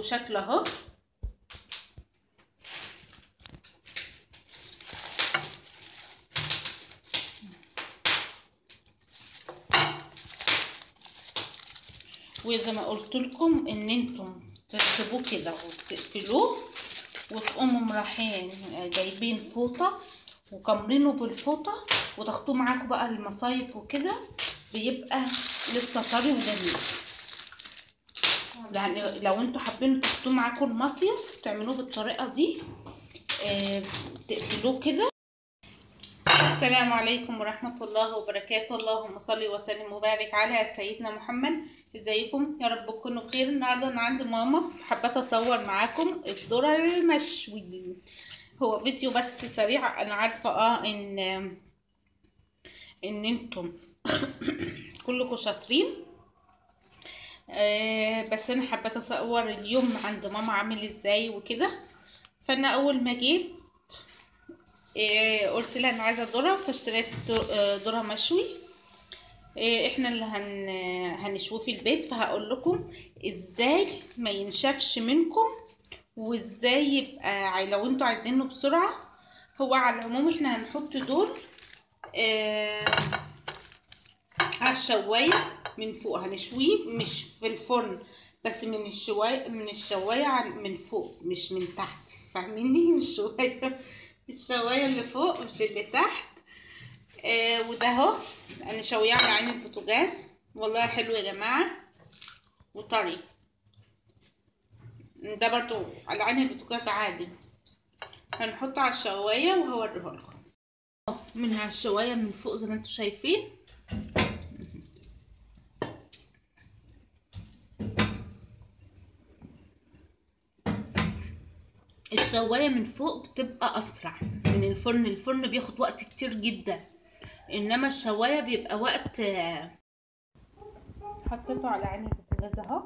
لكم شكل اهو. وزي ما قلت لكم ان أنتم تسيبوه كده وتقفلوه وتقوموا مراحين جايبين فوطة وكمرينه بالفوطة وتاخدوه معاكم بقى المصايف وكده بيبقى لسه طري وجميل يعني لو أنتوا حابين تاخدوه معاكم المصيف تعملوه بالطريقة دي. آه تقفلوه كده. السلام عليكم ورحمة الله وبركاته. اللهم صل وسلم وبارك على سيدنا محمد. ازيكم؟ يا رب تكونوا بخير. النهارده أنا عند ماما حبيت اصور معاكم الذرة المشوي. هو فيديو بس سريع. أنا عارفة آه إن إن أنتم كلكم شاطرين. آه بس أنا حبيت أصور اليوم عند ماما عامل إزاي وكده. فأنا أول ما جيت إيه قلت لها أنا عايزة ذره فاشتريت ذره مشوي. إيه إحنا اللي هن هنشويه في البيت. فهقول لكم إزاي ما ينشفش منكم وإزاي يبقى لو أنتوا عايزينه بسرعة. هو على العموم إحنا هنحط دول إيه على الشواية. من فوق هنشويه مش في الفرن بس من الشوايه من الشواية من فوق مش من تحت فاهميني؟ الشواية الشواية اللي فوق مش اللي تحت. آه وده اهو أنا شوية على عين البوتاجاز والله حلو يا جماعة. وطري. ده برضو على عين البوتاجاز عادي. هنحطه على الشواية وهوريه لكم من على الشواية من فوق زي ما أنتم شايفين. الشواية من فوق بتبقى أسرع من الفرن الفرن بياخد وقت كتير جدا. إنما الشواية بيبقى وقت حطيته على عين البوتاجاز أهو.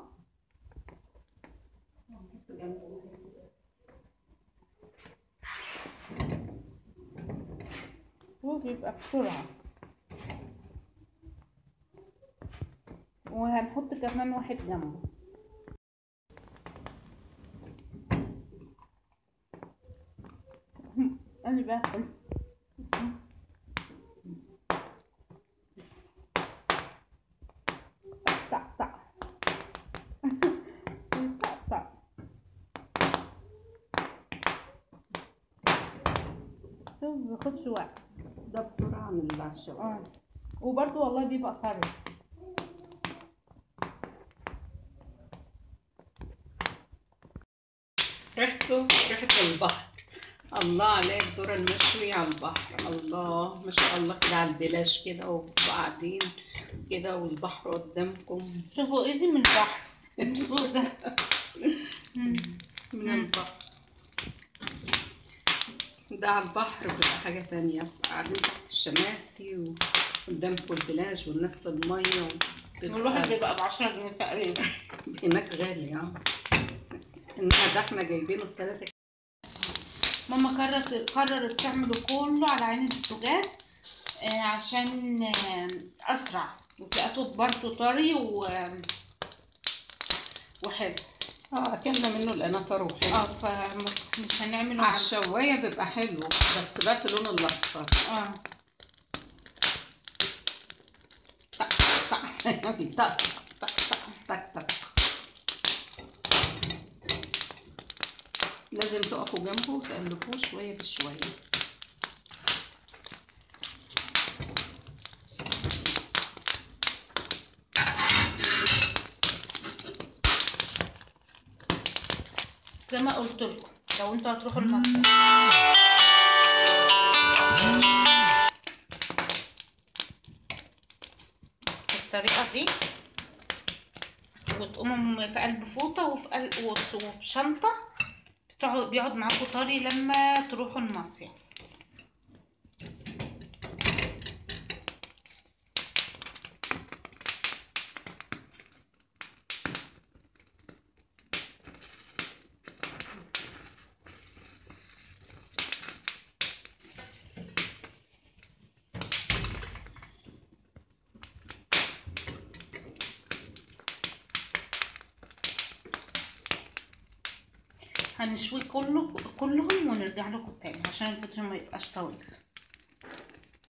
وبيبقى بسرعة. وهنحط كمان واحد جنبه. أنا باكل طق طق طق طق شوف بياخدش وقت ده بسرعة من اللي الشواية آه. وبرضه والله بيبقى طري. ريحته ريحة البحر. الله عليك الذرة المشوي على البحر. الله ما شاء الله كده على البلاش كده وقاعدين كده والبحر قدامكم. شوفوا ايدي من البحر؟ فوق ده. من البحر. ده على البحر بيبقى حاجة تانية. قاعدين تحت الشماسي وقدامكم البلاج والناس في المية والواحد بيبقى بعشرة جنيه تقريبا. هناك غالي آه. انما ده إحنا جايبينه بتلاتة ماما قررت قررت تعمله كله على عين البوتاجاز آه عشان آه أسرع. وتلاقته برضه طري و وحلو. آه أكلنا منه لقيناه طرو حلو آه فمش هنعمله على الشواية بيبقى حلو بس بقى في اللون الأصفر. آه. طق طق طق طق طق طق. لازم تقفوا جنبه وتقلبوه شوية بشوية زي ما قلت لكم لو أنتوا هتروحوا المصيف بالطريقة دي وتقوموا في قلب فوطة وفي قلب وفي شنطة بتقعد بيقعد معاكم طري لما تروحوا المصيف. هنشوي كله كلهم ونرجع لكم تاني عشان الفيديو ما يبقاش طويل.